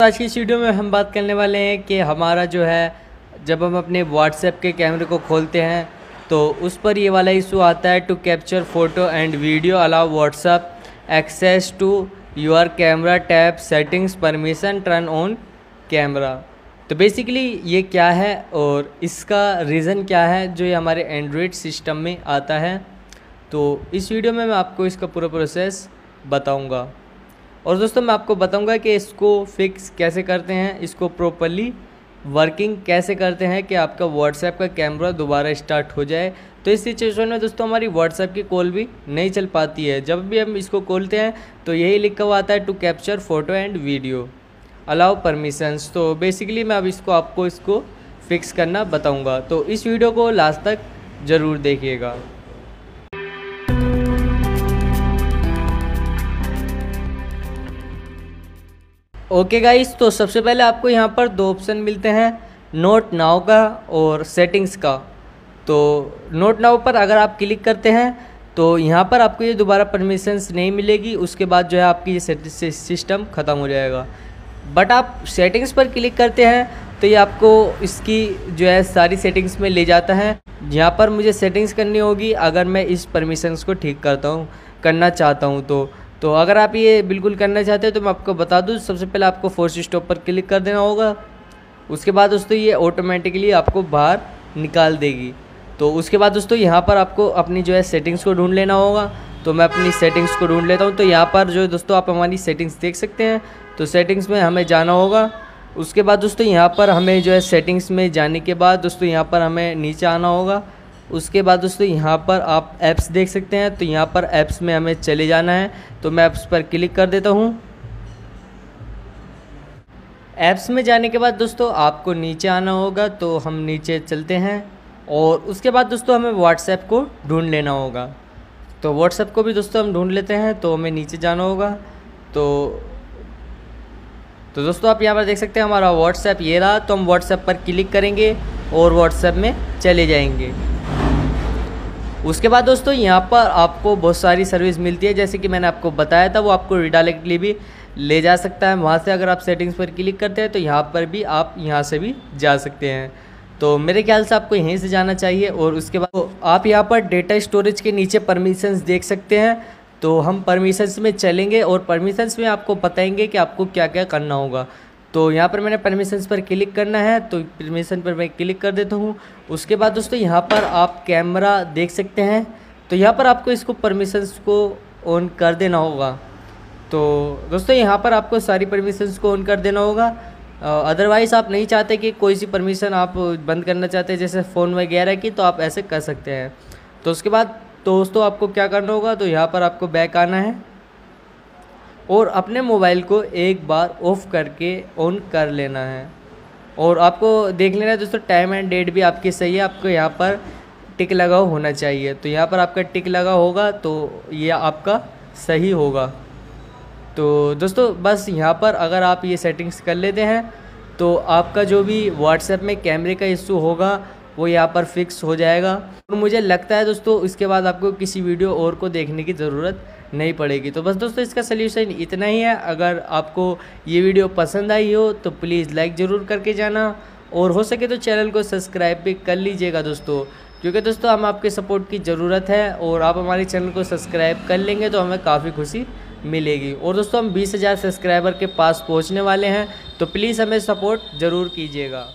तो आज की इस वीडियो में हम बात करने वाले हैं कि हमारा जो है, जब हम अपने व्हाट्सएप के कैमरे को खोलते हैं तो उस पर ये वाला इशू आता है to capture photo and video allow WhatsApp access to your camera tap settings permission turn on camera तो बेसिकली ये क्या है और इसका रीज़न क्या है जो ये हमारे एंड्रॉयड सिस्टम में आता है? तो इस वीडियो में मैं आपको इसका पूरा प्रोसेस बताऊँगा। और दोस्तों, मैं आपको बताऊँगा कि इसको फिक्स कैसे करते हैं, इसको प्रॉपरली वर्किंग कैसे करते हैं कि आपका व्हाट्सएप का कैमरा दोबारा स्टार्ट हो जाए। तो इस सिचुएशन में दोस्तों, हमारी व्हाट्सएप की कॉल भी नहीं चल पाती है। जब भी हम इसको खोलते हैं तो यही लिखा हुआ आता है to capture photo and video allow permissions तो बेसिकली मैं अब इसको, आपको इसको फिक्स करना बताऊँगा। तो इस वीडियो को लास्ट तक ज़रूर देखिएगा। ओके गाइस तो सबसे पहले आपको यहाँ पर दो ऑप्शन मिलते हैं नोट नाव का और सेटिंग्स का। तो नोट नाव पर अगर आप क्लिक करते हैं तो यहाँ पर आपको ये दोबारा परमिशंस नहीं मिलेगी, उसके बाद जो है आपकी ये सिस्टम ख़त्म हो जाएगा। बट आप सेटिंग्स पर क्लिक करते हैं तो ये आपको इसकी जो है सारी सेटिंग्स में ले जाता है। यहाँ पर मुझे सेटिंग्स करनी होगी, अगर मैं इस परमिशंस को ठीक करता हूँ, करना चाहता हूँ तो तो अगर आप ये बिल्कुल करना चाहते हो तो मैं आपको बता दूँ, सबसे पहले आपको फोर्स स्टॉप पर क्लिक कर देना होगा। उसके बाद दोस्तों, ये ऑटोमेटिकली आपको बाहर निकाल देगी। तो उसके बाद दोस्तों, यहाँ पर आपको अपनी जो है सेटिंग्स को ढूंढ लेना होगा। तो मैं अपनी सेटिंग्स को ढूंढ लेता हूँ। तो यहाँ पर जो दोस्तों, आप हमारी सेटिंग्स देख सकते हैं। तो सेटिंग्स में हमें जाना होगा। उसके बाद दोस्तों, यहाँ पर हमें जो है सेटिंग्स में जाने के बाद दोस्तों, यहाँ पर हमें नीचे आना होगा। उसके बाद दोस्तों, यहाँ पर आप ऐप्स देख सकते हैं। तो यहाँ पर ऐप्स में हमें चले जाना है। तो मैं ऐप्स पर क्लिक कर देता हूँ। ऐप्स में जाने के बाद दोस्तों, आपको नीचे आना होगा। तो हम नीचे चलते हैं। और उसके बाद दोस्तों, हमें व्हाट्सएप को ढूंढ लेना होगा। तो व्हाट्सएप को भी दोस्तों, हम ढूंढ लेते हैं। तो हमें नीचे जाना होगा। तो तो दोस्तों, आप यहाँ पर देख सकते हैं, हमारा व्हाट्सएप ये रहा। तो हम व्हाट्सएप पर क्लिक करेंगे और व्हाट्सएप में चले जाएँगे। उसके बाद दोस्तों, यहाँ पर आपको बहुत सारी सर्विस मिलती है। जैसे कि मैंने आपको बताया था, वो आपको रिडायरेक्टली भी ले जा सकता है। वहाँ से अगर आप सेटिंग्स पर क्लिक करते हैं तो यहाँ पर भी आप यहाँ से भी जा सकते हैं। तो मेरे ख्याल से आपको यहीं से जाना चाहिए। और उसके बाद तो आप यहाँ पर डेटा स्टोरेज के नीचे परमिशंस देख सकते हैं। तो हम परमिशंस में चलेंगे और परमिशंस में आपको बताएँगे कि आपको क्या क्या करना होगा। तो यहाँ पर मैंने परमिशंस पर क्लिक करना है तो परमिशन पर मैं क्लिक कर देता हूँ। उसके बाद दोस्तों, यहाँ पर आप कैमरा देख सकते हैं। तो यहाँ पर आपको इसको परमिशंस को ऑन कर देना होगा। तो दोस्तों, यहाँ पर आपको सारी परमिशंस को ऑन कर देना होगा। अदरवाइज़ आप नहीं चाहते कि कोई सी परमिशन आप बंद करना चाहते हैं जैसे फ़ोन वगैरह की तो आप ऐसे कर सकते हैं। तो उसके बाद दोस्तों, आपको क्या करना होगा? तो यहाँ पर आपको बैक आना है। और अपने मोबाइल को एक बार ऑफ़ करके ऑन कर लेना है। और आपको देख लेना है दोस्तों टाइम एंड डेट भी आपकी सही है, आपको यहाँ पर टिक लगा होना चाहिए। तो यहाँ पर आपका टिक लगा होगा तो ये आपका सही होगा। तो दोस्तों, बस यहाँ पर अगर आप ये सेटिंग्स कर लेते हैं तो आपका जो भी व्हाट्सएप में कैमरे का इशू होगा वो यहाँ पर फिक्स हो जाएगा। और मुझे लगता है दोस्तों, इसके बाद आपको किसी वीडियो और को देखने की ज़रूरत नहीं पड़ेगी। तो बस दोस्तों, इसका सल्यूशन इतना ही है। अगर आपको ये वीडियो पसंद आई हो तो प्लीज़ लाइक ज़रूर करके जाना। और हो सके तो चैनल को सब्सक्राइब भी कर लीजिएगा दोस्तों। क्योंकि दोस्तों, हम आपके सपोर्ट की ज़रूरत है और आप हमारे चैनल को सब्सक्राइब कर लेंगे तो हमें काफ़ी खुशी मिलेगी। और दोस्तों, हम बीस हज़ार सब्सक्राइबर के पास पहुँचने वाले हैं तो प्लीज़ हमें सपोर्ट ज़रूर कीजिएगा।